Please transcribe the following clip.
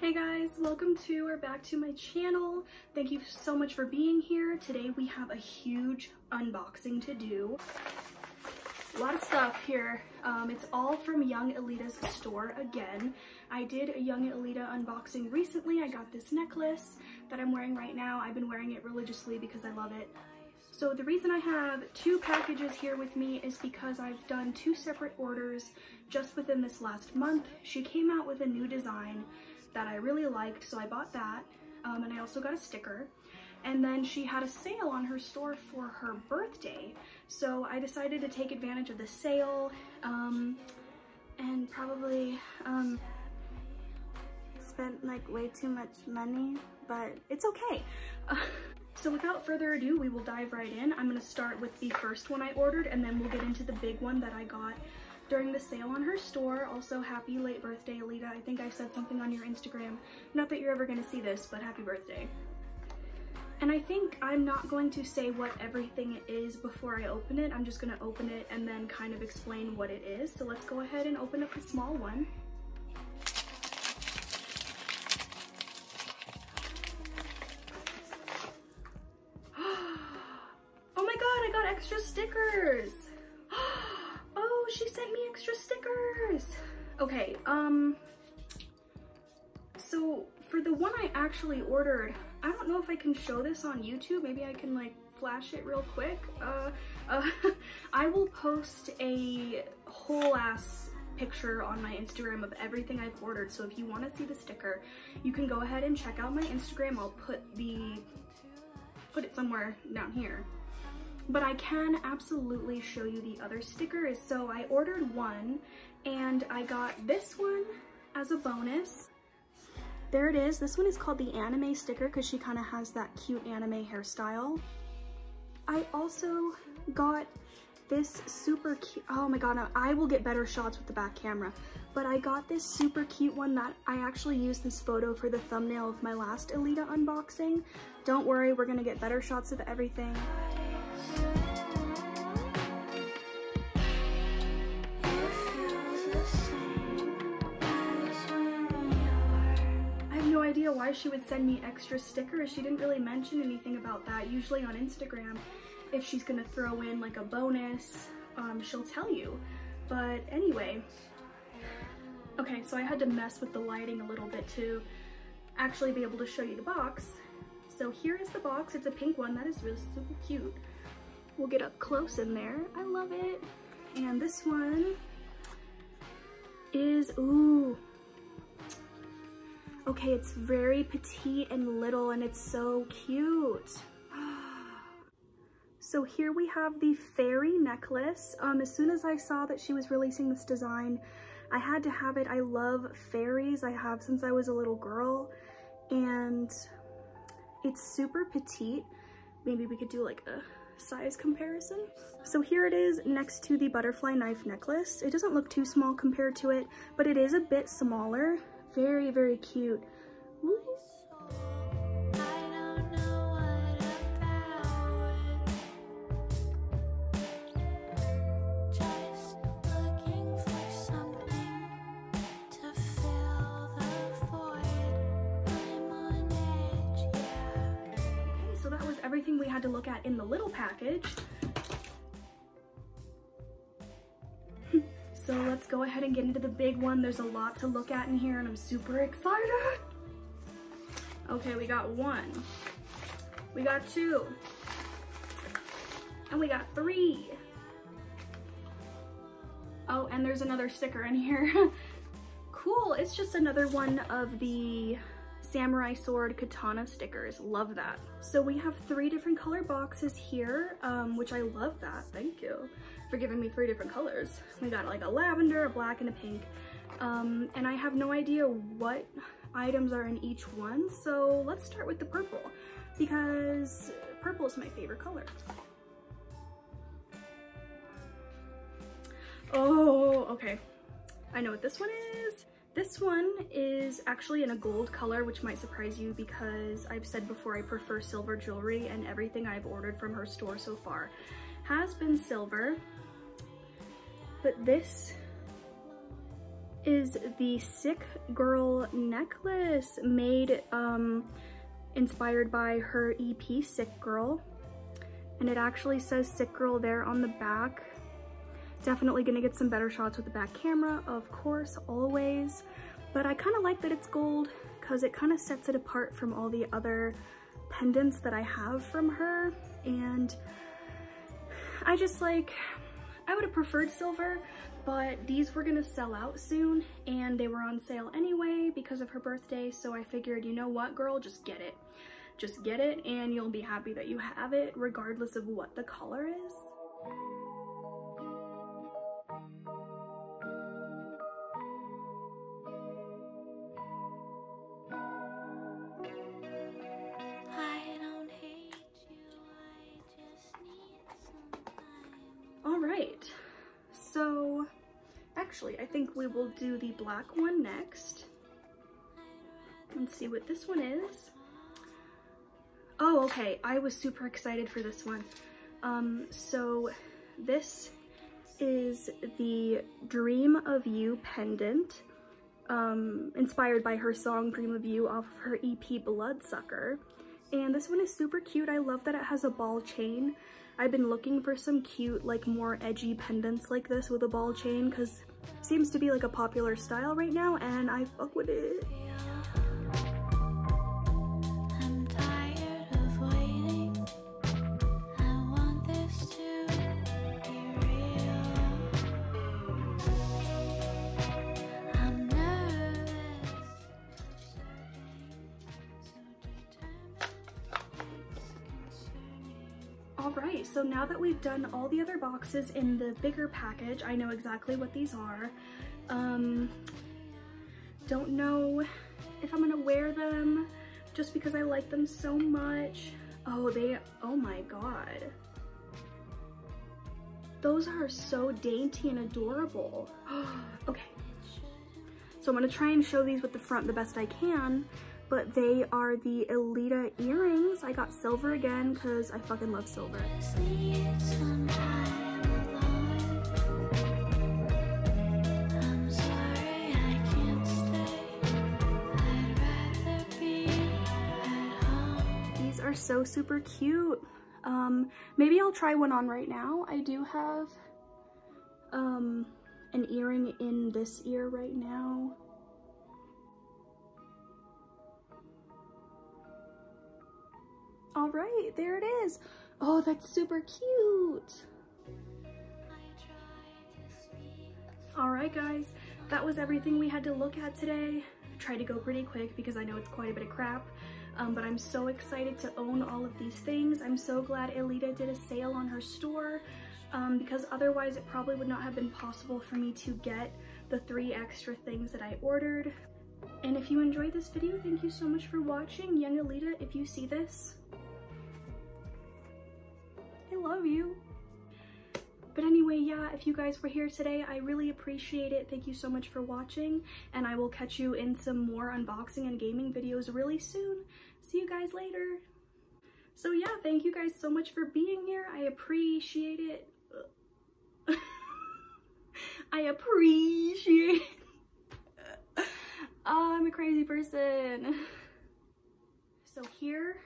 Hey guys, welcome to or back to my channel. Thank you so much for being here. Today we have a huge unboxing to do. A lot of stuff here. Um, it's all from YungElita's store again. I did a YungElita unboxing recently. I got this necklace that I'm wearing right now. I've been wearing it religiously because I love it. So the reason I have two packages here with me is because I've done two separate orders just within this last month. She came out with a new design that I really liked, so I bought that. Um, and I also got a sticker. And then she had a sale on her store for her birthday. So I decided to take advantage of the sale um, and probably um, spent like way too much money, but it's okay. So without further ado, we will dive right in. I'm gonna start with the first one I ordered and then we'll get into the big one that I got during the sale on her store. Also, happy late birthday, Elita. I think I said something on your Instagram. Not that you're ever gonna see this, but happy birthday. And I think I'm not going to say what everything is before I open it. I'm just gonna open it and then kind of explain what it is. So let's go ahead and open up the small one. Extra stickers. Okay, um, so for the one I actually ordered, I don't know if I can show this on YouTube. Maybe I can like flash it real quick. Uh, uh, I will post a whole ass picture on my Instagram of everything I've ordered. So if you want to see the sticker, you can go ahead and check out my Instagram. I'll put the, put it somewhere down here but I can absolutely show you the other stickers. So I ordered one and I got this one as a bonus. There it is. This one is called the anime sticker because she kind of has that cute anime hairstyle. I also got this super cute, oh my god, I will get better shots with the back camera, but I got this super cute one that I actually used this photo for the thumbnail of my last Elita unboxing. Don't worry, we're gonna get better shots of everything. I have no idea why she would send me extra stickers. She didn't really mention anything about that. Usually on Instagram, if she's gonna throw in like a bonus, um, she'll tell you. But anyway, okay, so I had to mess with the lighting a little bit to actually be able to show you the box. So here is the box. It's a pink one. That is really super cute. We'll get up close in there. I love it. And this one is, ooh, Okay, it's very petite and little and it's so cute. So here we have the fairy necklace. Um, as soon as I saw that she was releasing this design, I had to have it. I love fairies. I have since I was a little girl and it's super petite. Maybe we could do like a size comparison. So here it is next to the butterfly knife necklace. It doesn't look too small compared to it, but it is a bit smaller. Very, very cute. everything had to look at in the little package. So let's go ahead and get into the big one. There's a lot to look at in here and I'm super excited. Okay, we got one. We got two. And we got three. Oh, and there's another sticker in here. cool, it's just another one of the samurai sword katana stickers. Love that. So we have three different color boxes here, um, which I love that. Thank you for giving me three different colors. We got like a lavender, a black, and a pink. Um, and I have no idea what items are in each one. So let's start with the purple because purple is my favorite color. Oh, okay. I know what this one is. This one is actually in a gold color, which might surprise you because I've said before I prefer silver jewelry and everything I've ordered from her store so far has been silver. But this is the Sick Girl necklace made um, inspired by her EP Sick Girl. And it actually says Sick Girl there on the back. Definitely gonna get some better shots with the back camera, of course, always. But I kind of like that it's gold because it kind of sets it apart from all the other pendants that I have from her. And I just like, I would have preferred silver, but these were gonna sell out soon and they were on sale anyway because of her birthday. So I figured, you know what, girl, just get it. Just get it and you'll be happy that you have it regardless of what the color is. Actually I think we will do the black one next and see what this one is. Oh, okay, I was super excited for this one. Um, so this is the Dream of You pendant, um, inspired by her song Dream of You off of her EP Bloodsucker. And this one is super cute. I love that it has a ball chain. I've been looking for some cute, like more edgy pendants like this with a ball chain because seems to be like a popular style right now and I fuck with it. Alright, so now that we've done all the other boxes in the bigger package, I know exactly what these are. Um, don't know if I'm gonna wear them just because I like them so much. Oh, they, oh my god. Those are so dainty and adorable. okay. So I'm gonna try and show these with the front the best I can but they are the Elita earrings. I got silver again because I fucking love silver. These are so super cute. Um, maybe I'll try one on right now. I do have um, an earring in this ear right now. All right, there it is. Oh, that's super cute. All right, guys, that was everything we had to look at today. Try to go pretty quick because I know it's quite a bit of crap, um, but I'm so excited to own all of these things. I'm so glad Elita did a sale on her store um, because otherwise it probably would not have been possible for me to get the three extra things that I ordered. And if you enjoyed this video, thank you so much for watching. YungElita, if you see this, I love you. But anyway, yeah, if you guys were here today, I really appreciate it. Thank you so much for watching, and I will catch you in some more unboxing and gaming videos really soon. See you guys later. So yeah, thank you guys so much for being here. I appreciate it. I appreciate oh, I'm a crazy person. So here